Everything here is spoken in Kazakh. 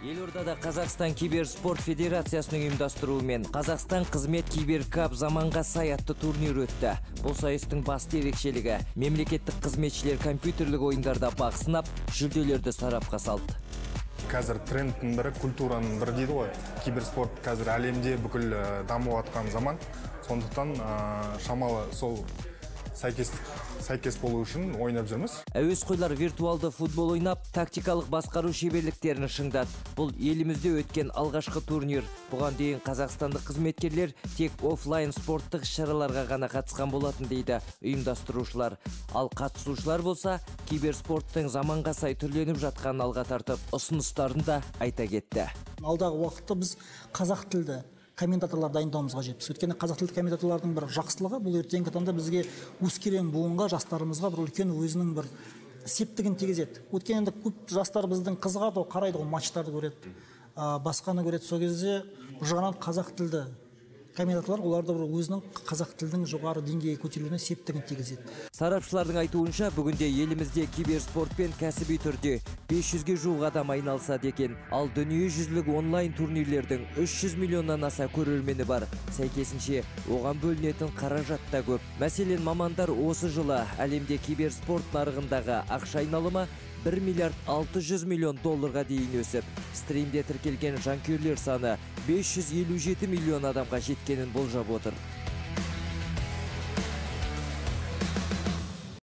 елордада қазақстан киберспорт федерациясының ұйымдастыруымен қазақстан қызмет кибер кап заманға сай атты турнир өтті. Бұл сайыстың басты ерекшелігі мемлекеттік қызметшілер компьютерлік ойындарда бақ сынап жүлделерді сарапқа салды. Қазір трендтің бірі культураның бірі дейді ғой. Киберспорт қазір әлемде бүкіл ә, дамып жатқан заман. Сондықтан ә, шамалы сол сәйкес сәйкес болу үшін ойнап жүрміз. Әуесқойлар виртуалды футбол ойнап тактикалық басқару шеберліктерін шыңдады. Бұл елімізде өткен алғашқы турнир. Бұған дейін қазақстандық қызметкерлер тек оффлайн спорттық іс-шараларға ғана қатысқан болатын дейді ұйымдастырушылар. Ал қатысушылар болса киберспорттың заманға сай түрленіп жатқанын алға тартып ұсыныстарын да айта кетті. Алдағы уақытта біз қазақ тілді комментаторлар дайындауымыз қажетпіз өйткені қазақ тілді комментаторлардың бір жақсылығы бұл ертеңгі таңда бізге өскелең буынға жастарымызға бір үлкен өзінің бір септігін тигізеді. Өйткені енді көп жастар біздің қызығады ғой қарайды ғой матчтарды көреді. Ә, басқаны көреді. Сол кезде бір жағынан қазақ тілді оларды бір өзінің қазақ тілдің жоғары деңгейге көтерілуіне септігін тигізеді. Сарапшылардың айтуынша бүгінде елімізде киберспортпен кәсіби түрде 500-ге жуық адам айналысады екен. Ал дүниежүзілік онлайн турнирлердің 300 миллионнан аса көрермені бар. Сәйкесінше оған бөлінетін қаражат та көп. Мәселен мамандар осы жылы әлемде киберспорт нарығындағы ақша айналымы 1 миллиард 600 миллион долларға дейін өсіп стримде тіркелген жанкүйерлер саны 557 миллион адамға жеткенін болжап отыр.